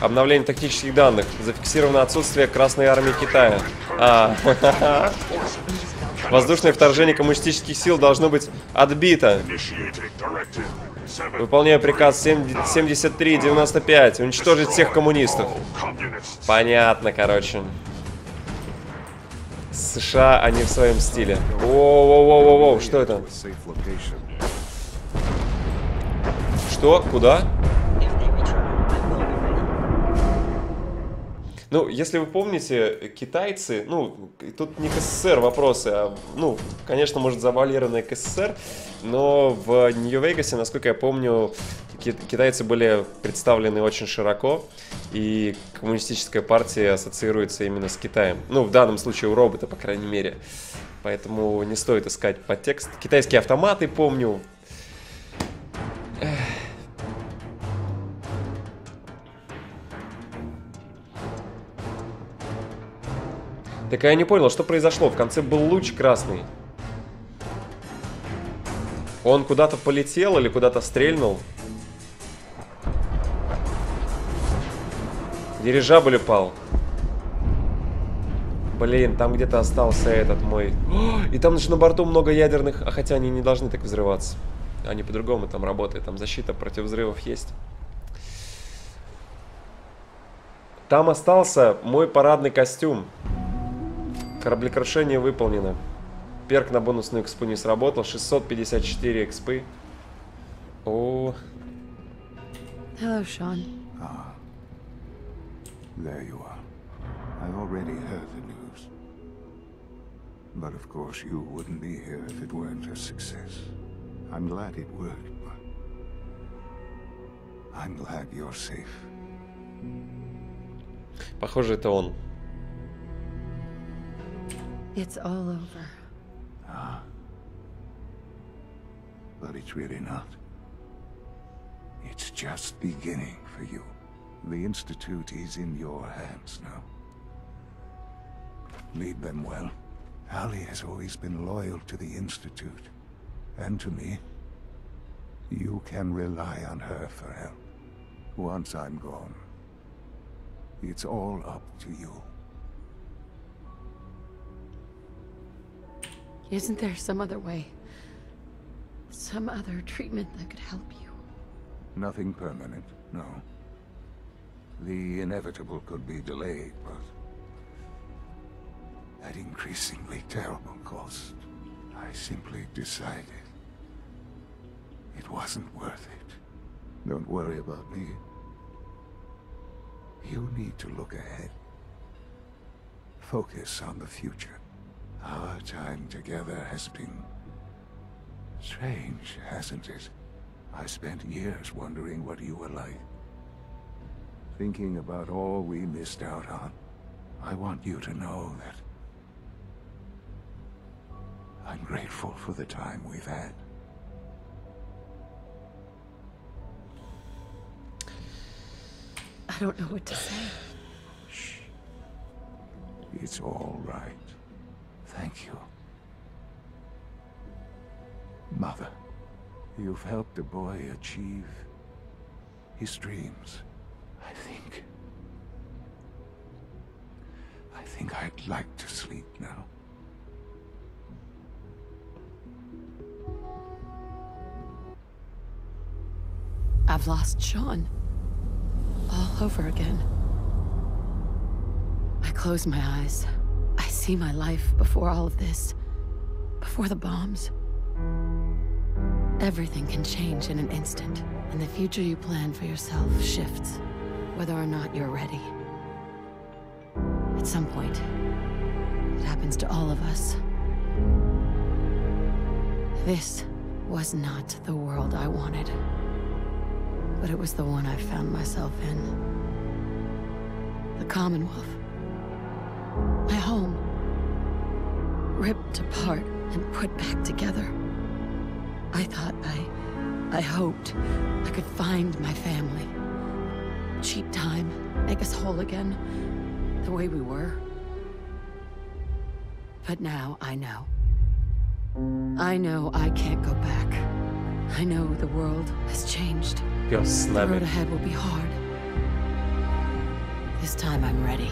Обновление тактических данных. Зафиксировано отсутствие Красной Армии Китая. А, Воздушное вторжение коммунистических сил должно быть отбито. Выполняю приказ 7395. Уничтожить всех коммунистов. Понятно, короче. США, они в своем стиле. Воу-воу-воу-воу, что это? Что? Куда? Ну, если вы помните, китайцы, ну, тут не к СССР вопросы, а, ну, конечно, может, завуалированные к СССР, но в Нью-Вегасе, насколько я помню, китайцы были представлены очень широко, и коммунистическая партия ассоциируется именно с Китаем. Ну, в данном случае у робота, по крайней мере. Поэтому не стоит искать подтекст. Китайские автоматы, помню. Так я не понял, что произошло. В конце был луч красный. Он куда-то полетел или куда-то стрельнул? Дирижабль упал. Блин, там где-то остался этот мой... И там же на борту много ядерных... А хотя они не должны так взрываться. Они по-другому там работают. Там защита против взрывов есть. Там остался мой парадный костюм. Кораблекрушение выполнено. Перк на бонусную экспу не сработал. 654 экспы. О. Hello, Sean. Ah. There you are. I've already heard the news. But of course you wouldn't be here if it weren't a success. I'm glad it worked, but... I'm glad you're safe. Похоже, это он. It's all over. Ah. But it's really not. It's just beginning for you. The Institute is in your hands now. Lead them well. Ali has always been loyal to the Institute. And to me. You can rely on her for help. Once I'm gone, it's all up to you. Isn't there some other way? Some other treatment that could help you? Nothing permanent, no. The inevitable could be delayed, but... At increasingly terrible cost, I simply decided... It wasn't worth it. Don't worry about me. You need to look ahead. Focus on the future. Our time together has been... strange, hasn't it? I spent years wondering what you were like. Thinking about all we missed out on. I want you to know that... I'm grateful for the time we've had. I don't know what to say. Shh. It's all right. Thank you. Mother, you've helped a boy achieve his dreams. I think... I think I'd like to sleep now. I've lost Shaun. All over again. I close my eyes. See my life before all of this. Before the bombs. Everything can change in an instant, and the future you plan for yourself shifts, whether or not you're ready. At some point, it happens to all of us. This was not the world I wanted. But it was the one I found myself in. The Commonwealth. My home ripped apart and put back together. I thought I... I hoped I could find my family. Cheap time, make us whole again, the way we were. But now I know. I know I can't go back. I know the world has changed. You're slamming. The road ahead will be hard. This time I'm ready.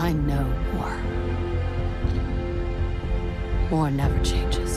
I know war. War never changes.